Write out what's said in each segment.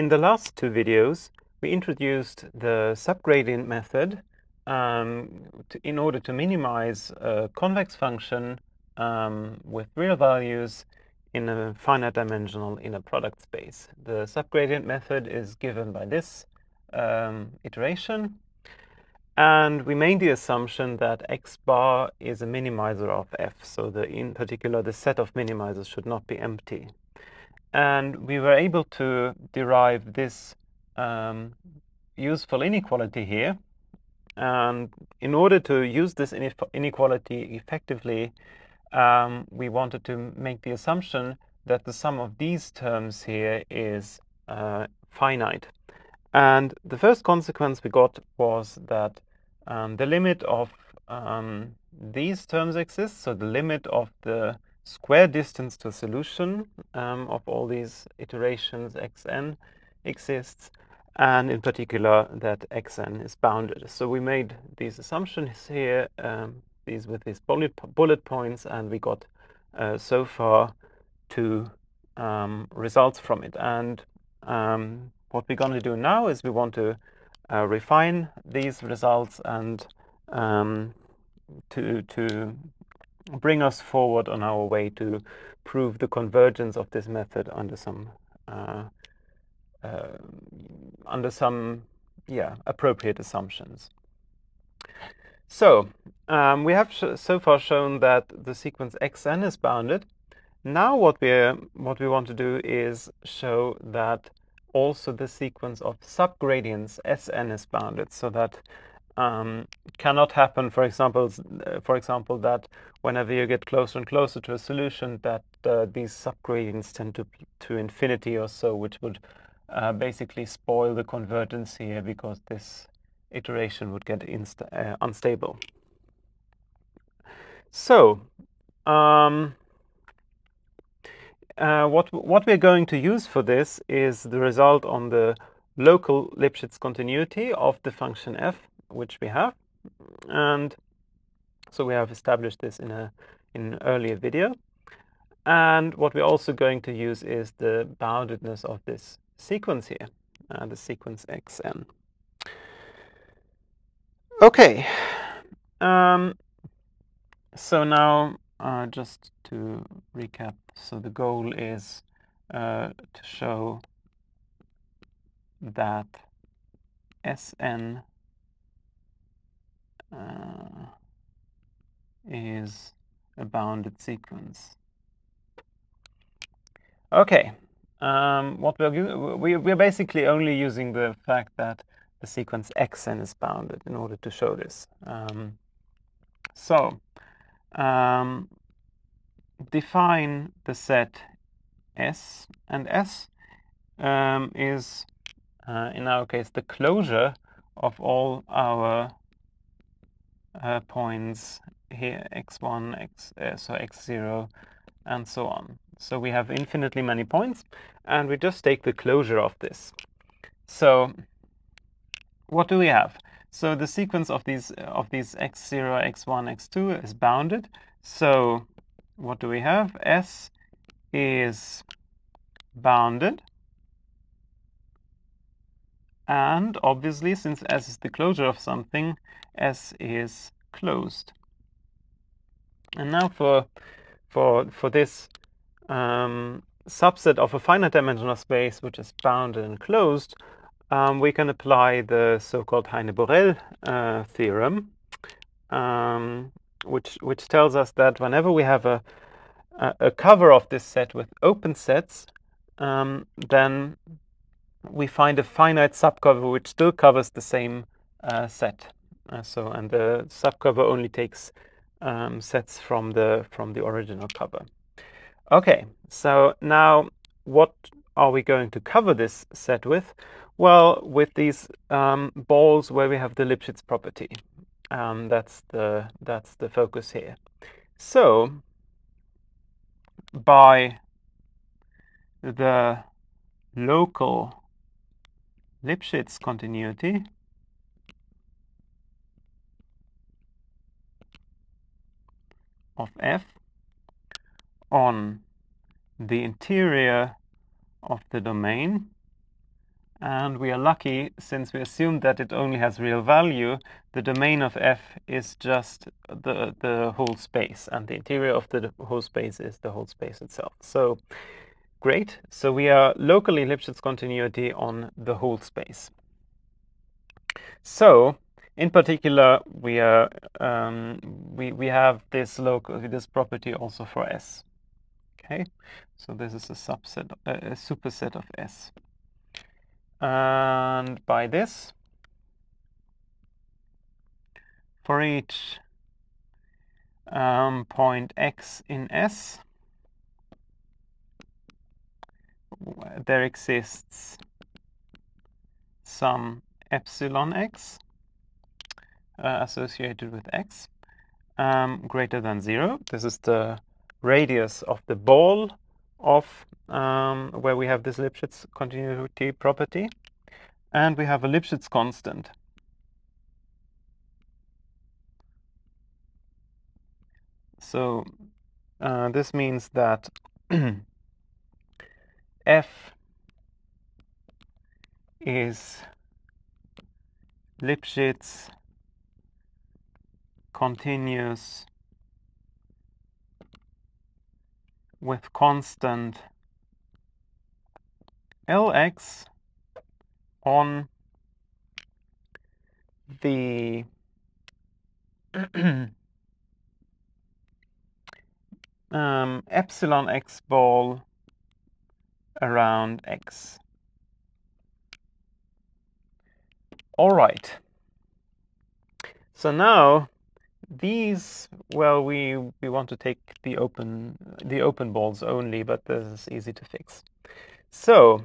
In the last two videos, we introduced the subgradient method um, to, in order to minimize a convex function um, with real values in a finite dimensional inner product space. The subgradient method is given by this um, iteration. And we made the assumption that x bar is a minimizer of f. So the, in particular, the set of minimizers should not be empty. And we were able to derive this um, useful inequality here. And in order to use this inequality effectively, um, we wanted to make the assumption that the sum of these terms here is uh, finite. And the first consequence we got was that um, the limit of um, these terms exists, so the limit of the square distance to solution um, of all these iterations xn exists, and in particular that xn is bounded. So we made these assumptions here, um, these with these bullet, bullet points, and we got uh, so far two um, results from it. And um, what we're going to do now is we want to uh, refine these results and um, to, to bring us forward on our way to prove the convergence of this method under some uh, uh, under some yeah appropriate assumptions. So um, we have so far shown that the sequence xn is bounded. Now what we what we want to do is show that also the sequence of subgradients Sn is bounded so that um, cannot happen, for example, uh, for example, that whenever you get closer and closer to a solution that uh, these subgradients tend to, to infinity or so, which would uh, basically spoil the convergence here because this iteration would get uh, unstable. So, um, uh, what, what we're going to use for this is the result on the local Lipschitz continuity of the function f, which we have. And so we have established this in, a, in an earlier video. And what we're also going to use is the boundedness of this sequence here, uh, the sequence xn. Okay, um, so now uh, just to recap, so the goal is uh, to show that Sn uh, is a bounded sequence. Okay, um, what we're we, we're basically only using the fact that the sequence xn is bounded in order to show this. Um, so um, define the set S, and S um, is, uh, in our case, the closure of all our uh, points here, x1, x, uh, so x0, and so on. So we have infinitely many points, and we just take the closure of this. So what do we have? So the sequence of these of these x0, x1, x2 is bounded. So what do we have? S is bounded. And obviously, since S is the closure of something, S is closed. And now for for for this um, subset of a finite dimensional space which is bounded and closed, um, we can apply the so-called Heine-Borel uh, theorem, um, which which tells us that whenever we have a a, cover of this set with open sets, um, then we find a finite subcover which still covers the same uh, set. Uh, so and the subcover only takes um, sets from the from the original cover. Okay, so now what are we going to cover this set with? Well, with these um, balls where we have the Lipschitz property. Um, that's the that's the focus here. So by the local Lipschitz continuity of f on the interior of the domain And we are lucky since we assume that it only has real value. The domain of f is just the, the whole space, and the interior of the whole space is the whole space itself. So great. So we are locally Lipschitz continuity on the whole space. So in particular, we are um, we we have this local this property also for S. Okay, so this is a subset, a superset of S. And by this, for each um, point x in S, there exists some epsilon x uh, associated with x um, greater than 0. This is the radius of the ball of um, where we have this Lipschitz continuity property. And we have a Lipschitz constant. So uh, this means that f is Lipschitz continuous with constant Lx on the um, epsilon x ball around x. All right. So now these, well, we, we want to take the open, the open balls only, but this is easy to fix. So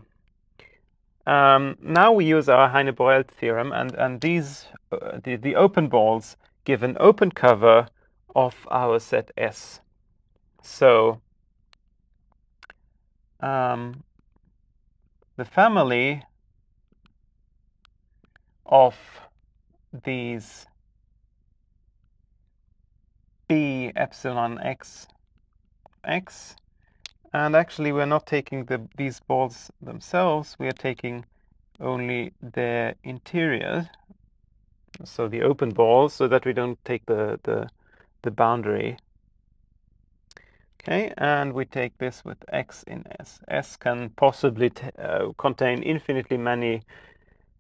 um, now we use our Heine-Borel theorem, and, and these, uh, the, the open balls give an open cover of our set S. So um, the family of these b epsilon x x. And actually, we're not taking the, these balls themselves. We are taking only their interior, so the open ball, so that we don't take the, the, the boundary. Okay, and we take this with x in S. S can possibly uh, contain infinitely many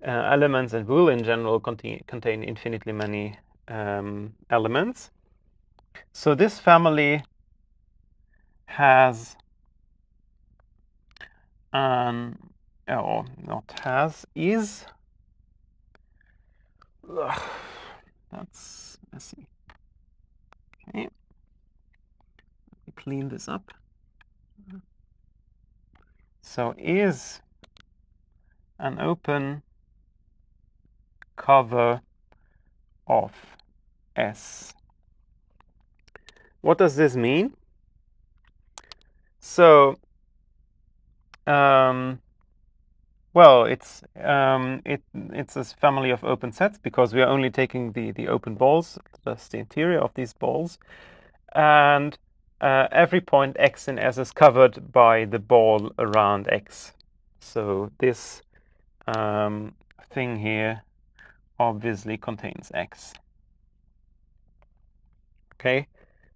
uh, elements, and will in general contain, contain infinitely many um, elements. So this family has um, an, oh, not has, is, ugh, that's messy. Okay, clean this up. So is an open cover of S. What does this mean? So, um, well, it's um, it it's a family of open sets because we are only taking the the open balls, just the interior of these balls, and uh, every point x in S is covered by the ball around x. So this um, thing here obviously contains x. Okay,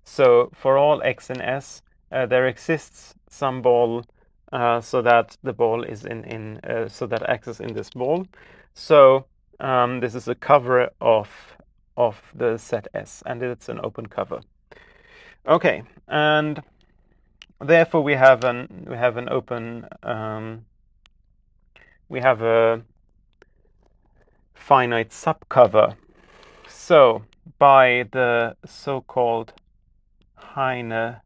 so for all x and s, uh, there exists some ball uh, so that the ball is in, in uh, so that x is in this ball. So um, this is a cover of, of the set S and it's an open cover. Okay, and therefore we have an we have an open um, we have a finite subcover. So by the so-called Heine-Borel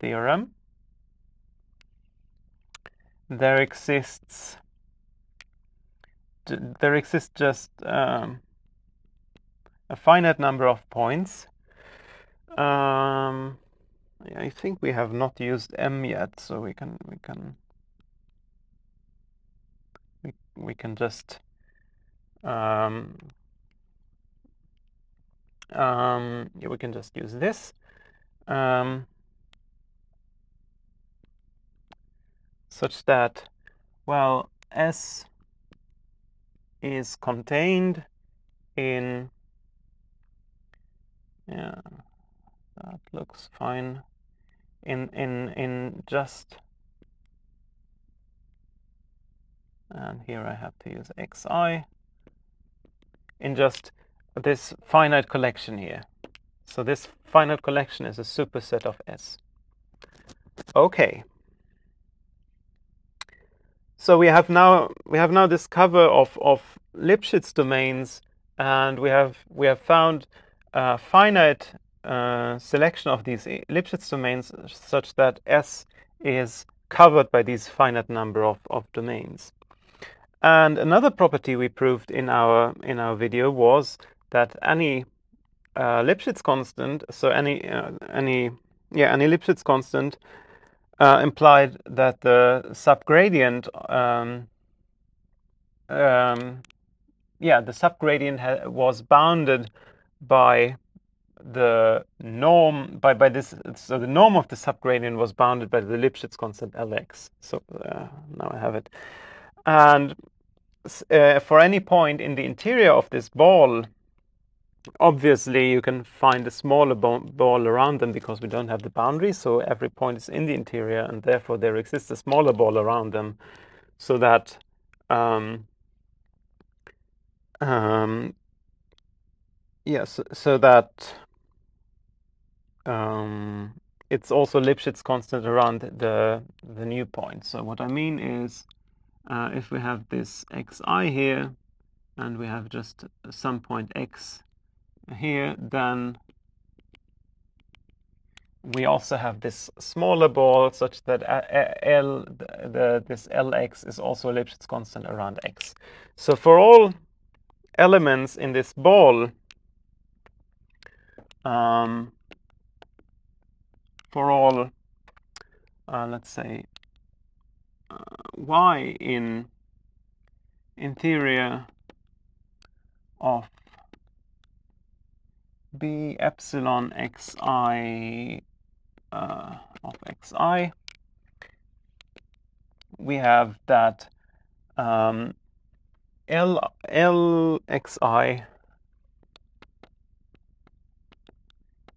theorem, there exists there exists just um, a finite number of points. Um, I think we have not used m yet, so we can we can we we can just um, um, yeah, we can just use this. Um, such that well, S is contained in, yeah, that looks fine, in, in, in just, and here I have to use xi, in just this finite collection here. So this finite collection is a superset of S. Okay. So we have now we have now this cover of, of Lipschitz domains and we have we have found a finite uh, selection of these Lipschitz domains such that S is covered by these finite number of, of domains. And another property we proved in our in our video was that any uh, Lipschitz constant, so any uh, any yeah any Lipschitz constant uh, implied that the subgradient um, um, yeah the subgradient was bounded by the norm by by this so the norm of the subgradient was bounded by the Lipschitz constant Lx. So uh, now I have it. And uh, for any point in the interior of this ball, obviously you can find a smaller ball around them because we don't have the boundary. So every point is in the interior and therefore there exists a smaller ball around them so that um, um, yes, so that um, it's also Lipschitz constant around the the new point. So what I mean is uh, if we have this xi here and we have just some point x here, then we also have this smaller ball such that L, the, this Lx is also a Lipschitz constant around x. So for all elements in this ball, um, for all, uh, let's say, uh, y in interior of b epsilon xi uh, of xi, we have that um, L, Lxi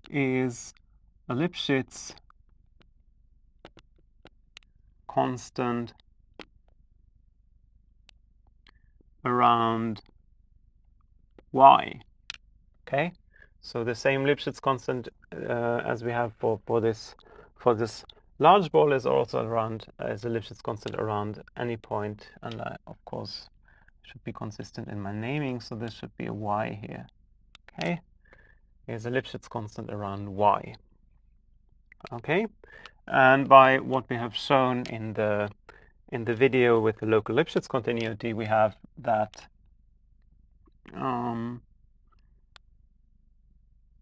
is a Lipschitz constant around y. Okay, so the same Lipschitz constant uh, as we have for for this for this large ball is also around is a Lipschitz constant around any point, and I of course should be consistent in my naming. So this should be a y here. Okay, is a Lipschitz constant around y. Okay, and by what we have shown in the in the video with the local Lipschitz continuity, we have that um,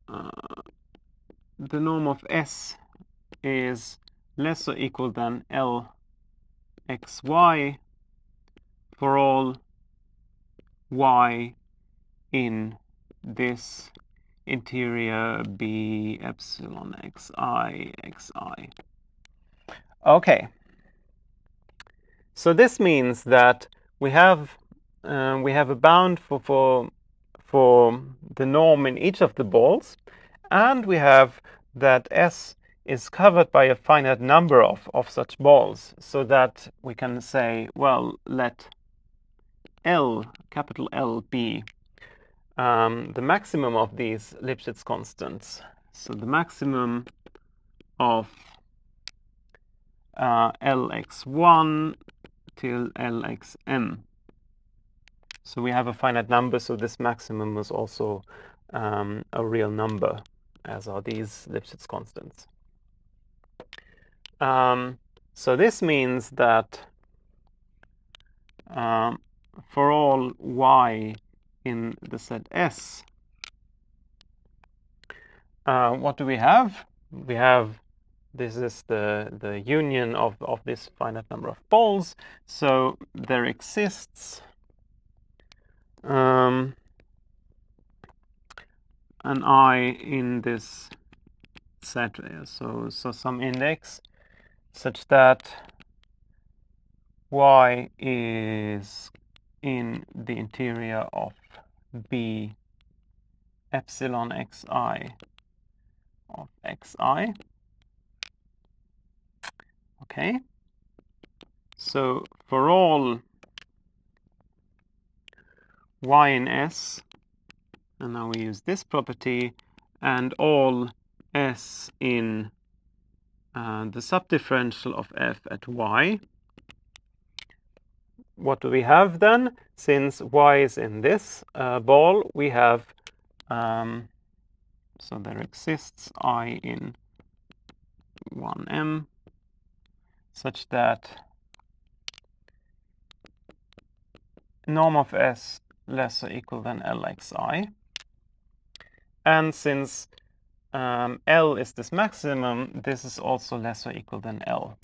uh, the norm of S is less or equal than Lxy for all y in this interior b epsilon xi xi. Okay. So this means that we have um, we have a bound for, for for the norm in each of the balls, and we have that S is covered by a finite number of, of such balls, so that we can say, well, let L, capital L, be um, the maximum of these Lipschitz constants. So the maximum of uh, Lx1 till Lxm. So we have a finite number, so this maximum is also um, a real number, as are these Lipschitz constants. Um, so this means that um, for all y in the set S. Uh, what do we have? We have this is the, the union of, of this finite number of balls. So there exists um, an i in this set. Uh, so, so some index such that y is in the interior of b epsilon xi of xi. Okay. So for all y in S, and now we use this property, and all S in uh, the subdifferential of f at y. What do we have then? Since y is in this uh, ball, we have, um, so there exists i in 1m such that norm of s less or equal than lxi. And since um, L is this maximum, this is also less or equal than L.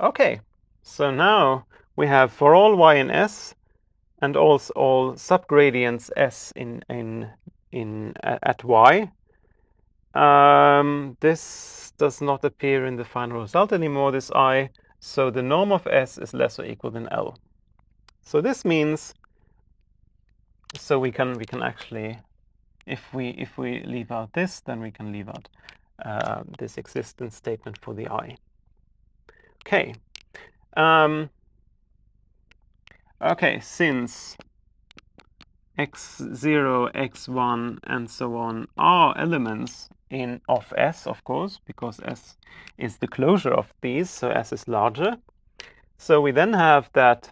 Okay, so now we have for all y in S and also all subgradients S in, in, in at y. Um, this does not appear in the final result anymore, this i, so the norm of S is less or equal than L. So this means, so we can we can actually, if we if we leave out this, then we can leave out uh, this existence statement for the i. Okay. Um, okay, since x0, x1, and so on are elements in of S, of course, because S is the closure of these, so S is larger. So we then have that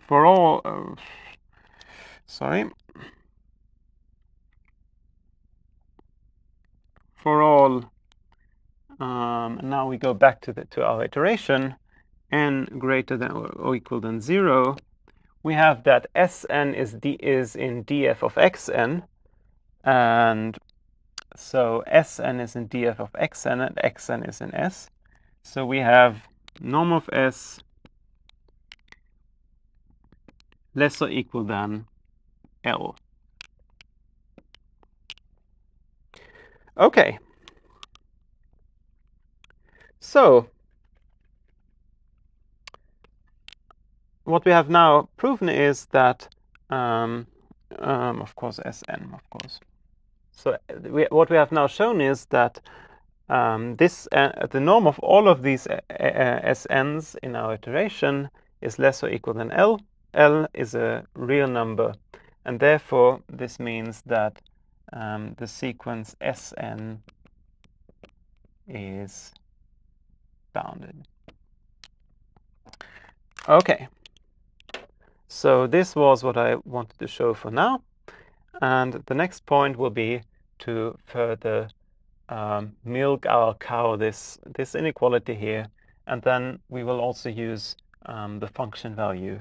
for all, uh, sorry, um, now we go back to, the, to our iteration, n greater than or equal than 0, we have that Sn is, d, is in df of xn, and so Sn is in df of xn, and xn is in S. So we have norm of S less or equal than L. Okay. So, what we have now proven is that, um, um, of course, Sn, of course. So we, what we have now shown is that um, this uh, the norm of all of these uh, uh, SNs in our iteration is less or equal than L, L is a real number, and therefore this means that um, the sequence Sn is bounded. Okay, so this was what I wanted to show for now, and the next point will be to further um, milk our cow this, this inequality here, and then we will also use um, the function value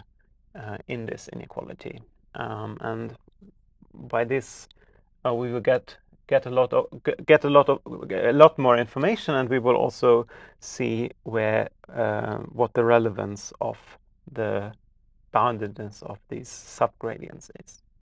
uh, in this inequality. Um, and by this, uh, we will get get a lot of get a lot of a lot more information, and we will also see where uh, what the relevance of the boundedness of these subgradients is.